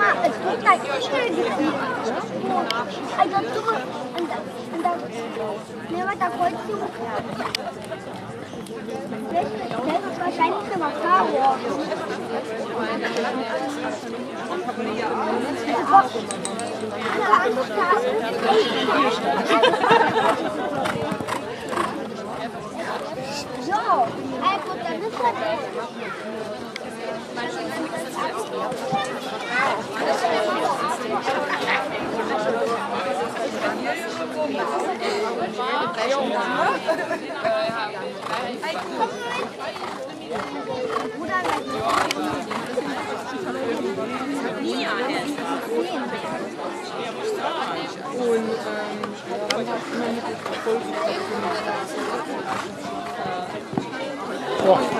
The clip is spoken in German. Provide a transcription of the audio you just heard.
Mama, es gibt ein Igelgebiet. Also du, an der, an der, ne, was da Kreuzung. Das ist wahrscheinlich immer Star Wars. So, also dann ist das Und ähm, dann du immer mit Verfolgung. Boah.